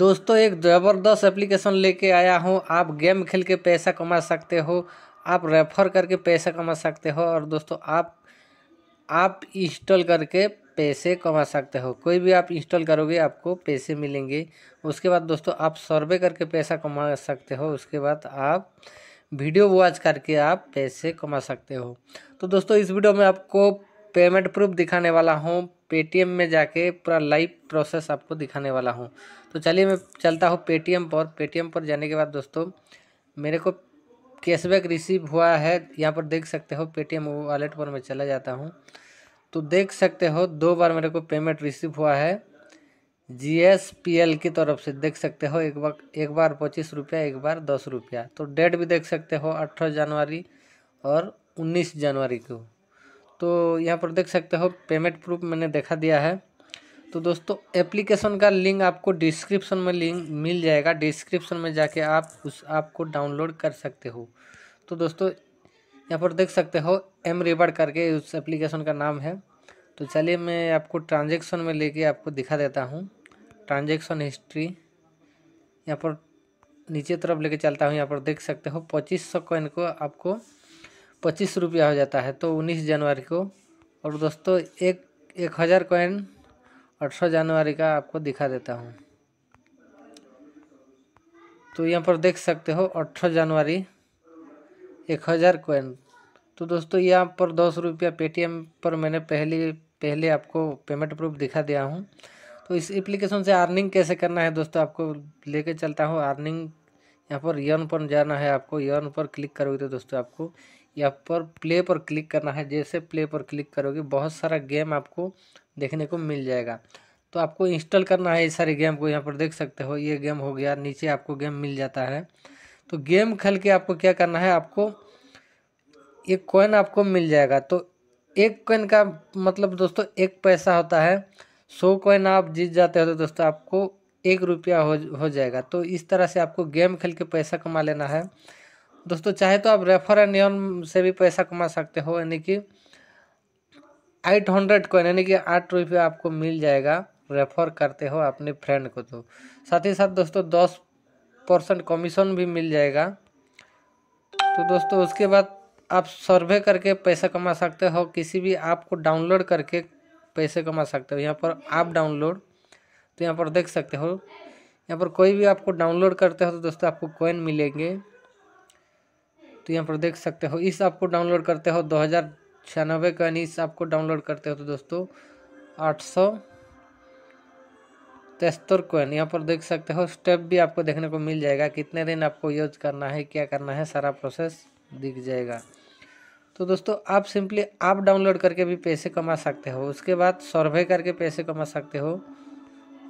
दोस्तों, एक ज़बरदस्त एप्लीकेशन लेके आया हूँ। आप गेम खेल के पैसा कमा सकते हो, आप रेफर करके पैसा कमा सकते हो और दोस्तों, आप आप इंस्टॉल करके पैसे कमा सकते हो। कोई भी आप इंस्टॉल करोगे, आपको पैसे मिलेंगे। उसके बाद दोस्तों, आप सर्वे करके पैसा कमा सकते हो। उसके बाद आप वीडियो वॉच करके आप पैसे कमा सकते हो। तो दोस्तों, इस वीडियो में आपको पेमेंट प्रूफ दिखाने वाला हूँ। पेटीएम में जाके पूरा लाइव प्रोसेस आपको दिखाने वाला हूँ। तो चलिए मैं चलता हूँ पेटीएम पर। पेटीएम पर जाने के बाद दोस्तों, मेरे को कैशबैक रिसीव हुआ है। यहाँ पर देख सकते हो, पेटीएम वॉलेट पर मैं चला जाता हूँ। तो देख सकते हो, दो बार मेरे को पेमेंट रिसीव हुआ है। जी एस पी एल की तरफ़ से देख सकते हो, एक बार एक बार पच्चीस रुपया, एक बार दस रुपया। तो डेट भी देख सकते हो, अठारह जनवरी और उन्नीस जनवरी को। तो यहाँ पर देख सकते हो पेमेंट प्रूफ मैंने देखा दिया है। तो दोस्तों एप्लीकेशन का लिंक आपको डिस्क्रिप्शन में लिंक मिल जाएगा। डिस्क्रिप्शन में जाके आप उस आपको डाउनलोड कर सकते हो। तो दोस्तों, यहाँ पर देख सकते हो एम रिवर्ड करके उस एप्लीकेशन का नाम है। तो चलिए मैं आपको ट्रांजेक्शन में लेके आपको दिखा देता हूँ। ट्रांजेक्शन हिस्ट्री यहाँ पर नीचे तरफ़ लेके चलता हूँ। यहाँ पर देख सकते हो, पच्चीस सौ कॉइन को आपको पच्चीस रुपया हो जाता है तो उन्नीस जनवरी को। और दोस्तों, एक एक हज़ार कॉइन अठारह जनवरी का आपको दिखा देता हूँ। तो यहाँ पर देख सकते हो, अठारह जनवरी, एक हज़ार कॉइन तो दोस्तों, यहाँ पर दस रुपया पेटीएम पर मैंने पहले पहले आपको पेमेंट प्रूफ दिखा दिया हूँ। तो इस एप्लीकेशन से अर्निंग कैसे करना है दोस्तों, आपको लेके चलता हूँ। अर्निंग यहाँ पर यर्न पर जाना है आपको। यर्न पर क्लिक करोगे तो दोस्तों, आपको यहाँ पर प्ले पर क्लिक करना है, जैसे प्ले पर क्लिक करोगे, बहुत सारा गेम आपको देखने को मिल जाएगा। तो आपको इंस्टॉल करना है ये सारे गेम को, यहाँ पर देख सकते हो, ये गेम हो गया, नीचे आपको गेम मिल जाता है। तो गेम खेल के आपको क्या करना है, आपको एक कॉइन आपको मिल जाएगा। तो एक कॉइन का मतलब दोस्तों, एक पैसा होता है, सौ कॉइन आप जीत जाते हो तो दोस्तों आपको एक रुपया हो हो जाएगा। तो इस तरह से आपको गेम खेल के पैसा कमा लेना है। दोस्तों, चाहे तो आप रेफर एंड नियम से भी पैसा कमा सकते हो, यानी कि एट हंड्रेड कॉइन यानी कि आठ रुपये आपको मिल जाएगा रेफर करते हो अपने फ्रेंड को तो। साथ ही साथ दोस्तों, दस परसेंट कमीशन भी मिल जाएगा। तो दोस्तों, उसके बाद आप सर्वे करके पैसा कमा सकते हो, किसी भी ऐप को डाउनलोड करके पैसे कमा सकते हो। यहाँ पर आप डाउनलोड तो यहाँ पर देख सकते हो। यहाँ पर कोई भी आपको डाउनलोड करते हो तो दोस्तों आपको कॉइन मिलेंगे। तो यहाँ पर देख सकते हो। इस ऐप को डाउनलोड करते हो दो हज़ार छियानवे का, यानी इस ऐप को डाउनलोड करते हो तो दोस्तों आठ सौ तेस्तर कॉइन यहाँ पर देख सकते हो। स्टेप भी आपको देखने को मिल जाएगा। कितने दिन आपको यूज़ करना है, क्या करना है, सारा प्रोसेस दिख जाएगा। तो दोस्तों आप सिंपली आप डाउनलोड करके भी पैसे कमा सकते हो। उसके बाद सर्वे करके पैसे कमा सकते हो।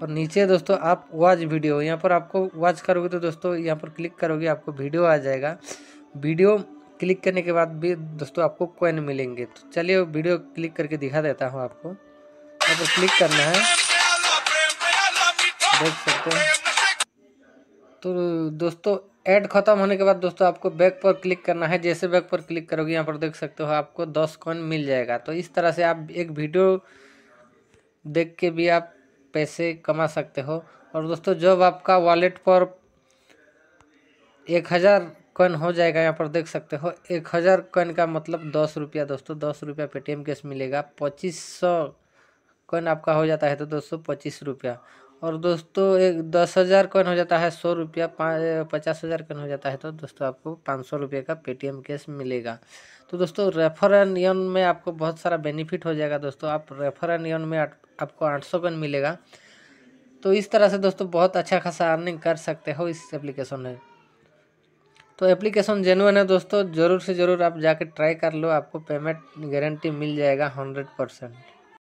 और नीचे दोस्तों आप वॉच वीडियो यहाँ पर आपको वॉच करोगे तो दोस्तों यहाँ पर क्लिक करोगे, आपको वीडियो आ जाएगा। वीडियो क्लिक करने के बाद भी दोस्तों आपको कॉइन मिलेंगे। तो चलिए वीडियो क्लिक करके दिखा देता हूँ आपको। यहाँ पर क्लिक करना है। देख सकते हैं। तो दोस्तों, ऐड खत्म होने के बाद दोस्तों आपको बैक पर क्लिक करना है। जैसे बैक पर क्लिक करोगे, यहाँ पर देख सकते हो आपको दस कॉइन मिल जाएगा। तो इस तरह से आप एक वीडियो देख के भी आप पैसे कमा सकते हो। और दोस्तों, जब आपका वॉलेट पर एक हज़ार कॉइन हो जाएगा, यहाँ पर देख सकते हो, एक हज़ार कॉइन का मतलब दस रुपया दोस्तों, दस रुपया पेटीएम कैश मिलेगा, पच्चीस सौ कॉइन आपका हो जाता है तो दोस्तों पच्चीस रुपया। और दोस्तों एक दस हज़ार कॉइन हो जाता है सौ रुपया पचास हज़ार कॉइन हो जाता है तो दोस्तों आपको पाँच सौ रुपये का पेटीएम कैश मिलेगा। तो दोस्तों रेफर एंड यन में आपको बहुत सारा बेनिफिट हो जाएगा दोस्तों, आप रेफर एंड यन में आपको आठ सौ कॉइन मिलेगा। तो इस तरह से दोस्तों बहुत अच्छा खासा अर्निंग कर सकते हो इस एप्लीकेशन में। तो एप्लीकेशन जेनुअन है दोस्तों, ज़रूर से ज़रूर आप जाके ट्राई कर लो, आपको पेमेंट गारंटी मिल जाएगा हंड्रेड परसेंट